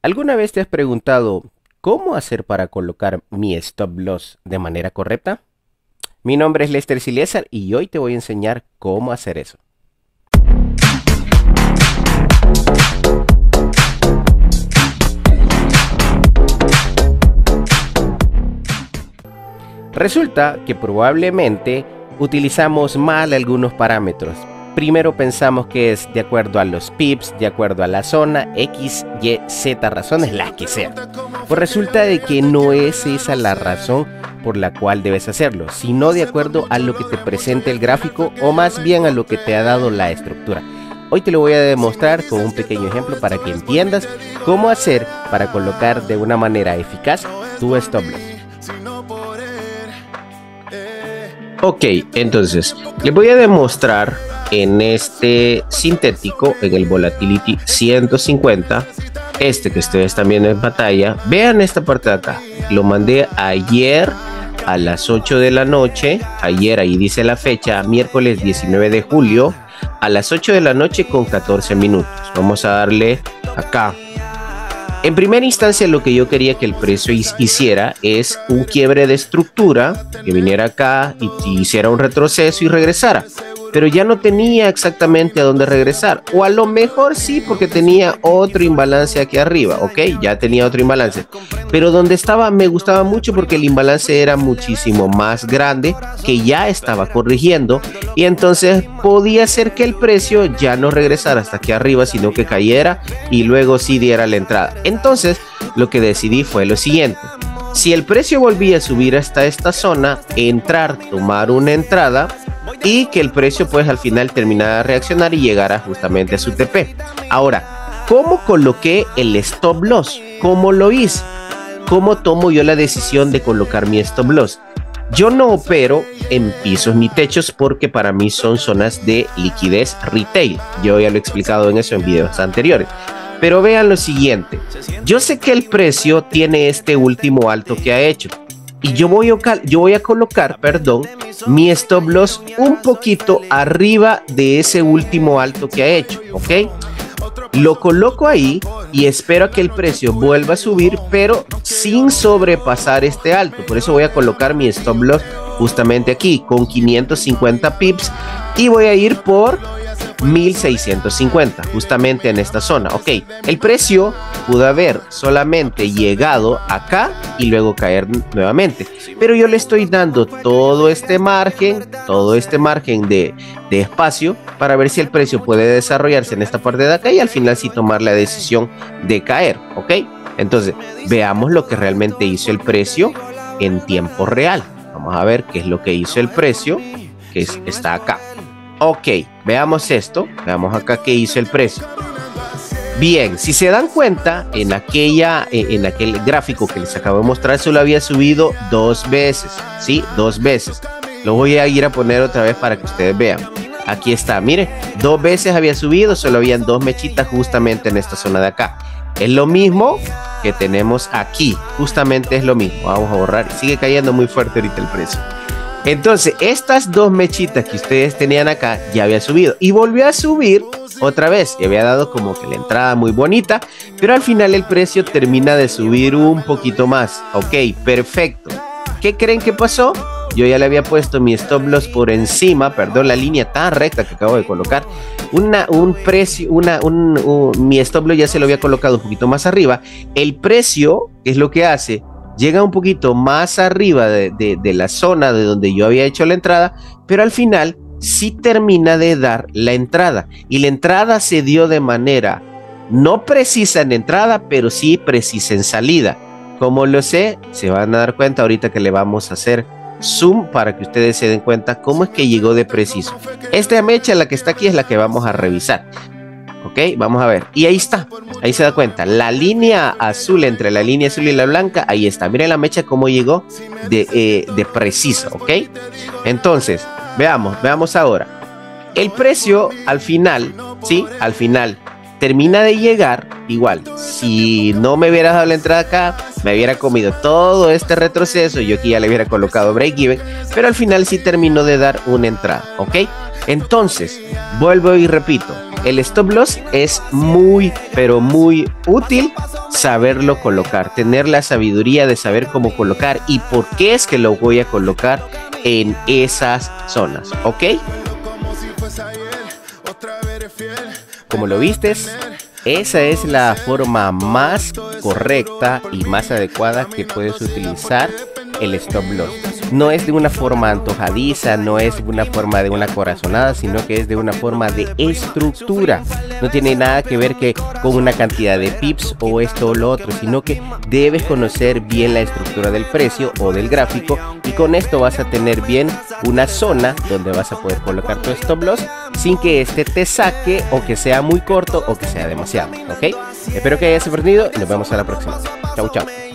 ¿Alguna vez te has preguntado cómo hacer para colocar mi stop loss de manera correcta? Mi nombre es Lester Silésar y hoy te voy a enseñar cómo hacer eso. Resulta que probablemente utilizamos mal algunos parámetros, primero pensamos que es de acuerdo a los pips, de acuerdo a la zona, X, Y, Z razones, las que sean. Pues resulta de que no es esa la razón por la cual debes hacerlo, sino de acuerdo a lo que te presente el gráfico o más bien a lo que te ha dado la estructura. Hoy te lo voy a demostrar con un pequeño ejemplo para que entiendas cómo hacer para colocar de una manera eficaz tu stop loss. Ok, entonces les voy a demostrar en este sintético, en el Volatility 150, este que ustedes están viendo en pantalla, vean esta parte de acá. Lo mandé ayer a las 8 de la noche, ayer ahí dice la fecha, miércoles 19 de julio, a las 8 de la noche con 14 minutos. Vamos a darle acá. En primera instancia lo que yo quería que el precio hiciera es un quiebre de estructura, que viniera acá y hiciera un retroceso y regresara pero ya no tenía exactamente a dónde regresar. O a lo mejor sí, porque tenía otro imbalance aquí arriba, ¿ok? Ya tenía otro imbalance. Pero donde estaba me gustaba mucho porque el imbalance era muchísimo más grande, que ya estaba corrigiendo, y entonces podía ser que el precio ya no regresara hasta aquí arriba, sino que cayera y luego sí diera la entrada. Entonces, lo que decidí fue lo siguiente. Si el precio volvía a subir hasta esta zona, entrar, tomar una entrada y que el precio pues al final terminara de reaccionar y llegara justamente a su TP. Ahora, ¿cómo coloqué el stop loss? ¿Cómo lo hice? ¿Cómo tomo yo la decisión de colocar mi stop loss? Yo no opero en pisos ni techos porque para mí son zonas de liquidez retail. Yo ya lo he explicado en eso en videos anteriores. Pero vean lo siguiente. Yo sé que el precio tiene este último alto que ha hecho. Y yo voy a, colocar, perdón, mi stop loss un poquito arriba de ese último alto que ha hecho, ¿ok? Lo coloco ahí y espero que el precio vuelva a subir, pero sin sobrepasar este alto. Por eso voy a colocar mi stop loss justamente aquí con 550 pips y voy a ir por 1650, justamente en esta zona. Ok, el precio pudo haber solamente llegado acá y luego caer nuevamente, pero yo le estoy dando todo este margen, todo este margen de, espacio para ver si el precio puede desarrollarse en esta parte de acá y al final sí tomar la decisión de caer. Ok, entonces veamos lo que realmente hizo el precio en tiempo real. Vamos a ver qué es lo que hizo el precio que está acá. Ok, veamos esto. Veamos acá qué hizo el precio. Bien, si se dan cuenta, en, aquella, eh, en aquel gráfico que les acabo de mostrar, solo había subido dos veces. Sí, dos veces. Lo voy a ir a poner otra vez para que ustedes vean. Aquí está, mire, dos veces había subido, solo habían dos mechitas justamente en esta zona de acá. Es lo mismo que tenemos aquí, justamente es lo mismo. Vamos a borrar, sigue cayendo muy fuerte ahorita el precio. Entonces, estas dos mechitas que ustedes tenían acá ya había subido y volvió a subir otra vez y había dado como que la entrada muy bonita, pero al final el precio termina de subir un poquito más. Ok, perfecto. ¿Qué creen que pasó? Yo ya le había puesto mi stop loss por encima, perdón, la línea tan recta que acabo de colocar. Una, un precio, una, un, mi stop loss ya se lo había colocado un poquito más arriba. El precio, es lo que hace? Llega un poquito más arriba de, la zona de donde yo había hecho la entrada, pero al final sí termina de dar la entrada. Y la entrada se dio de manera no precisa en entrada, pero sí precisa en salida. Como lo sé, se van a dar cuenta ahorita que le vamos a hacer zoom para que ustedes se den cuenta cómo es que llegó de preciso. Esta mecha, la que está aquí, es la que vamos a revisar. Ok, vamos a ver. Y ahí está, ahí se da cuenta. La línea azul entre la línea azul y la blanca, ahí está. Miren la mecha cómo llegó de, eh, de preciso, ok. Entonces, veamos, veamos ahora. El precio al final, ¿sí? Al final termina de llegar igual. Si no me hubiera dado la entrada acá, me hubiera comido todo este retroceso. Yo aquí ya le hubiera colocado break even, pero al final sí terminó de dar una entrada, ¿ok? Entonces, vuelvo y repito, el stop loss es muy, pero muy útil saberlo colocar, tener la sabiduría de saber cómo colocar y por qué es que lo voy a colocar en esas zonas, ¿ok? Como lo vistes, esa es la forma más correcta y más adecuada que puedes utilizar el stop loss. No es de una forma antojadiza, no es de una forma de una corazonada, sino que es de una forma de estructura. No tiene nada que ver que con una cantidad de pips o esto o lo otro, sino que debes conocer bien la estructura del precio o del gráfico y con esto vas a tener bien una zona donde vas a poder colocar tu stop loss sin que este te saque o que sea muy corto o que sea demasiado, ¿ok? Espero que hayas aprendido y nos vemos a la próxima. Chau, chau.